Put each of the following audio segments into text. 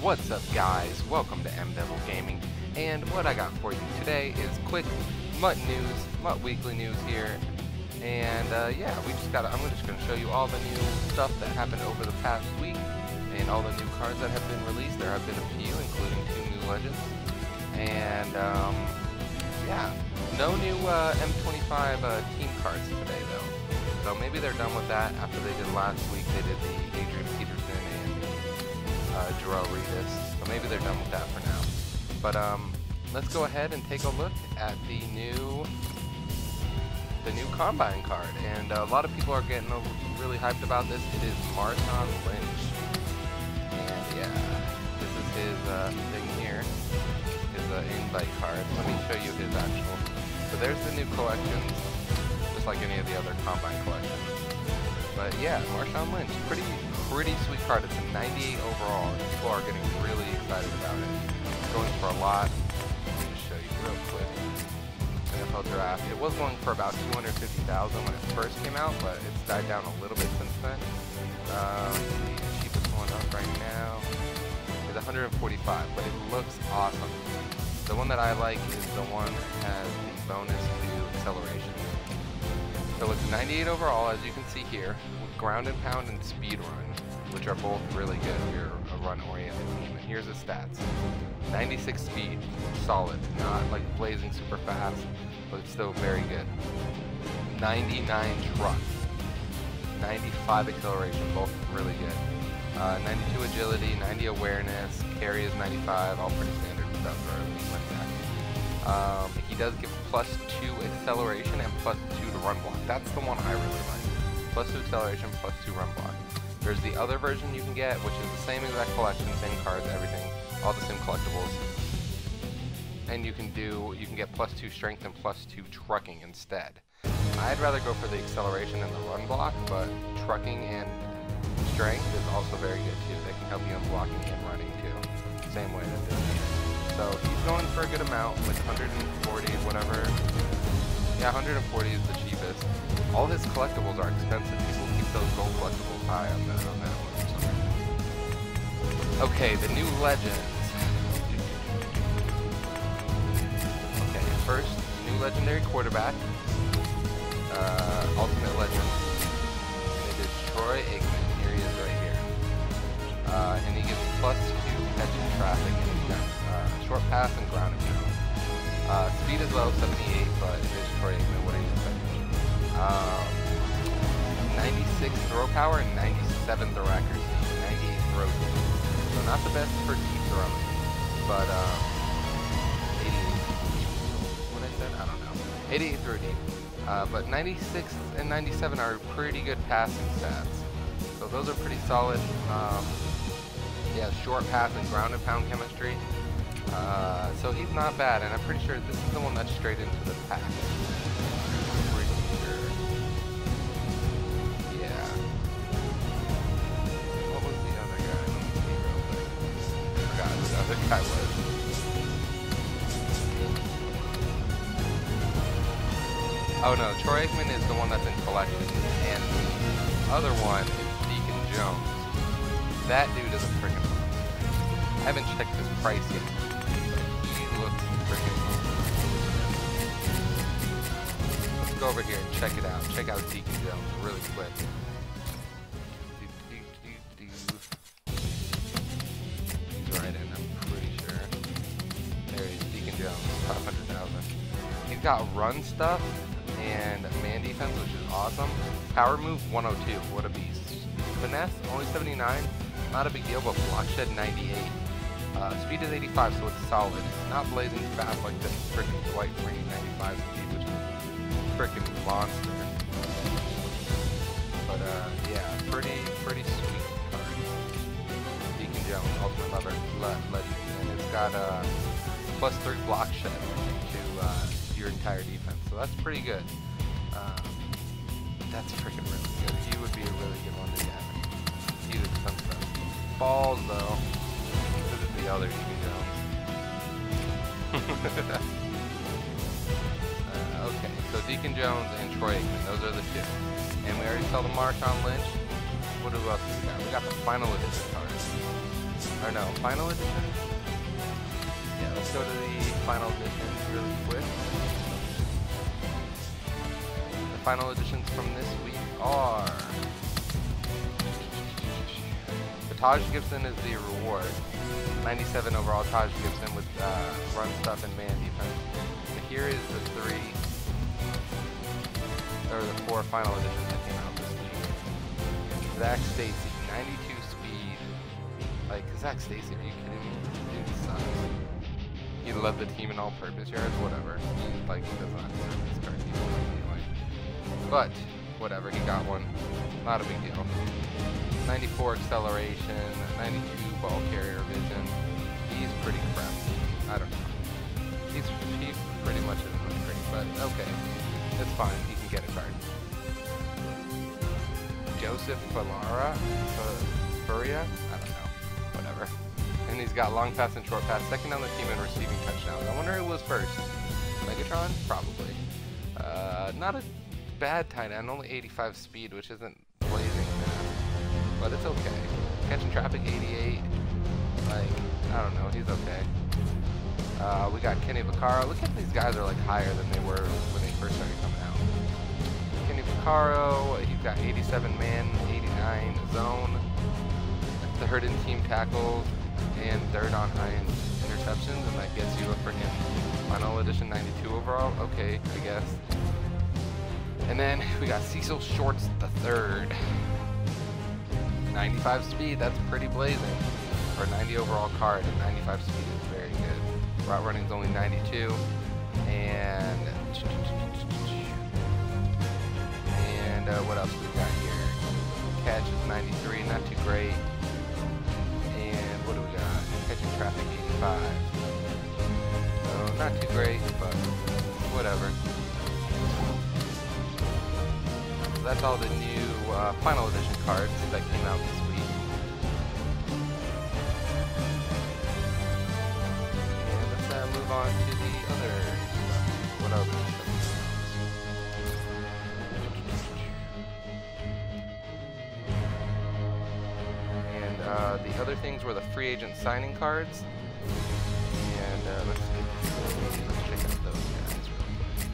What's up guys? Welcome to M Devil Gaming. And what I got for you today is quick MUT news, MUT weekly news here. And uh, yeah we just got I'm just going to show you all the new stuff that happened over the past week and all the new cards that have been released. There have been a few including two new legends. And um, yeah no new uh, M25 uh, team cards today though. So maybe they're done with that after they did last week. They did the Adrian Peterson uh, Joel Reedus. So maybe they're done with that for now. But um, let's go ahead and take a look at the new the new Combine card. And uh, a lot of people are getting really hyped about this. It is Marshawn Lynch. And yeah, this is his uh, thing here, his uh, invite card. Let me show you his actual. So there's the new collections, just like any of the other Combine collections. But yeah, Marshawn Lynch, pretty pretty sweet card. It's a 98 overall. And people are getting really excited about it. It's going for a lot. Let me show you real quick. NFL draft. It was going for about 250,000 when it first came out, but it's died down a little bit since then. Um, the cheapest one up right now is 145, but it looks awesome. The one that I like is the one that has the bonus to acceleration. So it's 98 overall, as you can see here, with ground and pound and speed run, which are both really good you're a run-oriented team. And here's the stats. 96 speed, solid, not like blazing super fast, but still very good. 99 truck, 95 acceleration, both really good. Uh, 92 agility, 90 awareness, carry is 95, all pretty standard stuff for a league like that. Um, he does give plus 2 acceleration and plus 2 to run block. That's the one I really like. Plus 2 acceleration, plus 2 run block. There's the other version you can get, which is the same exact collection, same cards, everything, all the same collectibles. And you can do, you can get plus 2 strength and plus 2 trucking instead. I'd rather go for the acceleration and the run block, but trucking and strength is also very good too. They can help you in blocking and running too. Same way that this So he's going for a good amount, like 140, whatever. Yeah, 140 is the cheapest. All his collectibles are expensive. People those gold collectibles high on that, on that one. Okay, the new legends. Okay, first, new legendary quarterback. Uh, Ultimate Legend. And it is Troy Aikman. Here he is right here. Uh, and he gets plus two catching traffic and uh, short pass and ground pound. Uh, speed is low, 78, but it is Troy Aikman. What are you throw power and 97 throw accuracy. 98 throw speed. So not the best for deep throwing, but um, 88. What I said? I don't know. 88 throw deep. Uh, but 96 and 97 are pretty good passing stats. So those are pretty solid. Um, yeah, short pass and ground and pound chemistry. Uh, so he's not bad, and I'm pretty sure this is the one that's straight into the pack. Guy was. Oh no, Troy Aikman is the one that's in collections, and the other one is Deacon Jones. That dude is a freaking I haven't checked his price yet, but he looks freaking Let's go over here and check it out. Check out Deacon Jones really quick. Got run stuff, and man defense, which is awesome. Power move 102, what a beast. Finesse, only 79, not a big deal, but block shed 98. Uh, speed is 85, so it's solid. Not blazing fast like this freaking Dwight Freeney 95 speed, which is freaking monster. But uh, yeah, pretty pretty sweet card. Deacon Jones, Ultimate Lever, le Legend, and it's got uh, plus three block shed to uh, your entire defense. So that's pretty good. Um, that's freaking really good. He would be a really good one to get. He's expensive. Balls though. This is the other Deacon Jones. uh, okay, so Deacon Jones and Troy Aikman, those are the two. And we already saw the Marshawn Lynch. What do we got? We got the final edition cards. Or no, final edition? Yeah, let's go to the final edition really quick. The final editions from this week are... The Taj Gibson is the reward. 97 overall Taj Gibson with uh, run stuff and man defense. But here is the three, or the four final editions that came out this week. Zac Stacy, 92 speed. Like, Zac Stacy, are you kidding me? Dude sucks. He led the team in all-purpose yards, whatever. Like, he does not deserve this card anyway. But, whatever, he got one. Not a big deal. 94 acceleration, 92 ball carrier vision. He's pretty crappy. I don't know. He's he pretty much isn't really great, but okay. It's fine. He can get a card. Joseph Falara? Furia? Uh, And he's got long pass and short pass, second on the team in receiving touchdowns. I wonder who was first. Megatron? Probably. Uh, not a bad tight end, only 85 speed, which isn't blazing. But it's okay. Catching traffic 88. Like, I don't know, he's okay. Uh, we got Kenny Vaccaro. Look at these guys are like higher than they were when they first started coming out. Kenny Vaccaro, he's got 87 man, 89 zone, The in team tackles, and third on high interceptions, and that gets you a freaking final edition 92 overall. Okay, I guess. And then we got Cecil Shorts the third. 95 speed, that's pretty blazing. For a 90 overall card, 95 speed is very good. Route running is only 92. And and uh, what else we got here? Catch is 93, not too great. Traffic 85. So not too great, but whatever. So that's all the new uh, final edition cards that came out this week. And let's uh, move on to the other. What else? Other things were the free agent signing cards. And uh, let's, let's check out those guys real quick.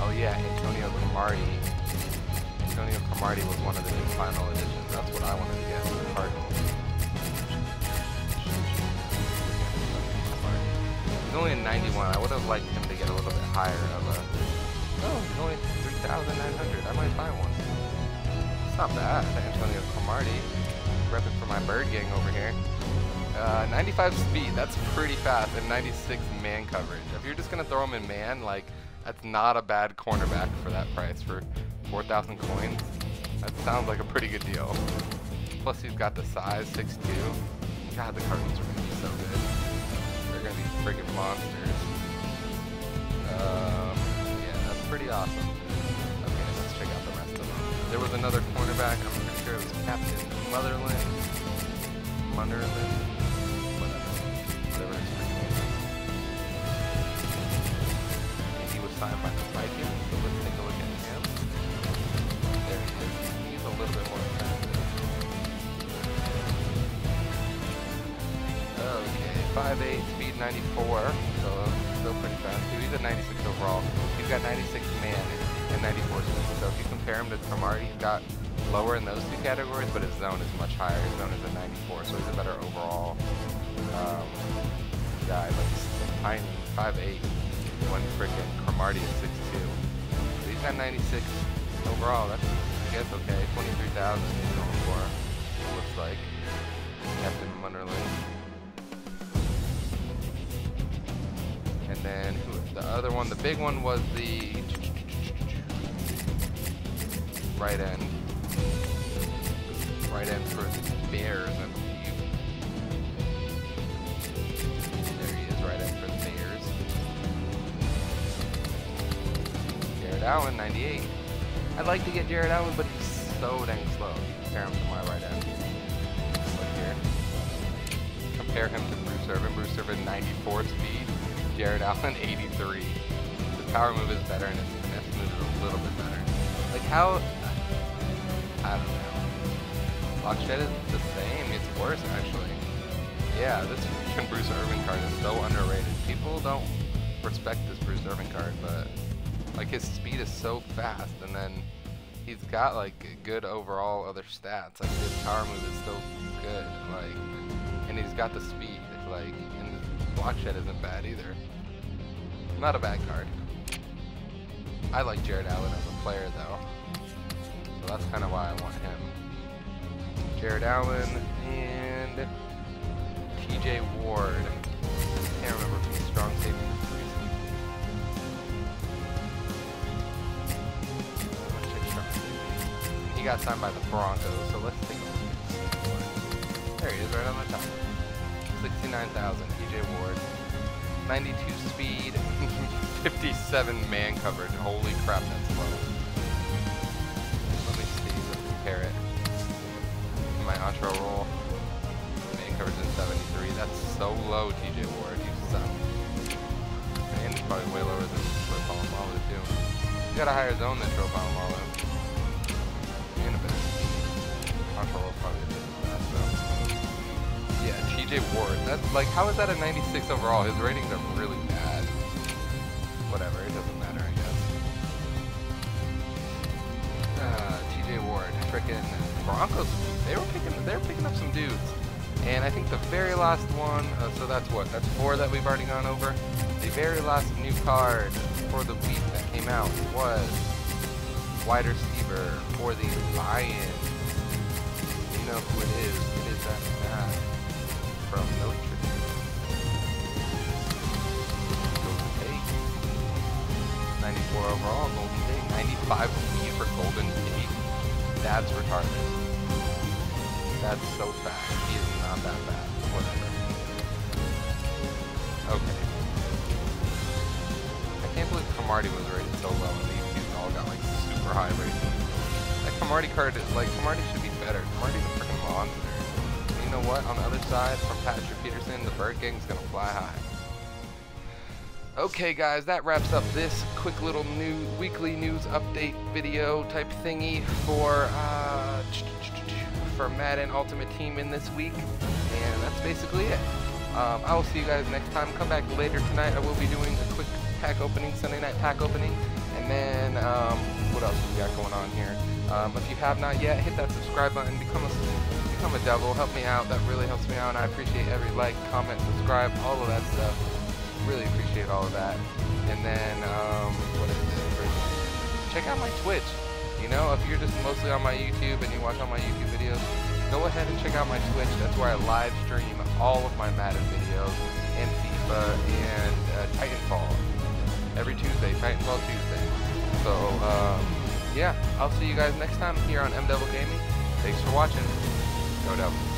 Oh yeah, Antonio Cromartie. Antonio Cromartie was one of the new final editions. That's what I wanted to get for the Cardinals. He's only a 91. I would have liked him to get a little bit higher of a... Oh, he's only 3,900. I might buy one. It's not bad, Antonio Cromartie. Repping for my bird gang over here. Uh, 95 speed, that's pretty fast, and 96 man coverage. If you're just going to throw him in man, like, that's not a bad cornerback for that price for 4,000 coins. That sounds like a pretty good deal. Plus he's got the size, 6'2". God, the Cardinals are going to be so good. They're going to be freaking monsters. That's pretty awesome. Okay, let's check out the rest of them. There was another cornerback, I'm pretty sure it was Captain Motherland. Motherland. Whatever. Whatever his name. He was signed by the Vikings, so let's take a look at him. There he is. He's a little bit more expensive. Okay, 5'8", speed 94, so still pretty fast. Dude, he's a 96 overall. He's got 96 man and 94 speed. So if you compare him to Cromartie, he's got lower in those two categories, but his zone is much higher. His zone is a 94, so he's a better overall um, guy. But he's tiny, 5'8", when freaking Cromartie is 6'2". So he's got 96 overall. That's, I guess, okay. 23,000 he's going for, it looks like. Captain Munderland. Then the other one, the big one was the right end. Right end for the Bears, I believe. There he is, right end for the Bears. Jared Allen, 98. I'd like to get Jared Allen, but he's so dang slow. Compare him to my right end. Look here. Compare him to Bruce Irvin. Bruce Irvin, 94 speed. Jared Allen, 83. His power move is better and his finesse move is a little bit better. Like how? I don't know. Lockshed is the same. It's worse actually. Yeah, this Bruce Irvin card is so underrated. People don't respect this Bruce Irvin card, but like his speed is so fast, and then he's got like good overall other stats. Like his power move is still good. Like, and he's got the speed. Like, block shed isn't bad either. Not a bad card. I like Jared Allen as a player though, so that's kind of why I want him. Jared Allen and T.J. Ward. Can't remember if he's strong safety He got signed by the Broncos, so let's take a look. There he is, right on the top. 69,000, T.J. Ward. 92 speed, 57 man coverage. Holy crap, that's low. Let me see, let's compare it. My Entra roll. Man coverage is 73. That's so low, TJ Ward. You suck. And it's probably way lower than Troy Polamalu, too. You got a higher zone than Troy Polamalu. That's like, how is that a 96 overall? His ratings are really bad. Whatever, it doesn't matter, I guess. Uh, TJ Ward, frickin' Broncos. They were picking, they were picking up some dudes. And I think the very last one, uh, so that's what, that's four that we've already gone over. The very last new card for the week that came out was wide receiver for the Lions. You know who it is? It is that guy from Dame. Golden Tate. 94 overall, Golden Tate. 95 speed for Golden Tate. That's retarded. That's so fast. He is not that fast. Whatever. Okay. I can't believe Cromartie was rated so low and these two all got like super high ratings. That Cromartie card is like Cromartie should On the other side, from Patrick Peterson, the Bird Gang's gonna fly high. Okay guys, that wraps up this quick little new weekly news update video type thingy for uh, for Madden Ultimate Team in this week, and that's basically it. Um, I will see you guys next time. Come back later tonight. I will be doing a quick pack opening, Sunday night pack opening, and then um, what else we got going on here? Um, if you have not yet, hit that subscribe button, become a become a devil, help me out. That really helps me out, and I appreciate every like, comment, subscribe, all of that stuff. Really appreciate all of that. And then um, what is? Check out my Twitch. You know, if you're just mostly on my YouTube and you watch all my YouTube videos, go ahead and check out my Twitch. That's where I live stream all of my Madden videos and FIFA and uh, Titanfall every Tuesday, Titanfall Tuesday. So, um, yeah, I'll see you guys next time here on M Devil Gaming. Thanks for watching. Go Devil.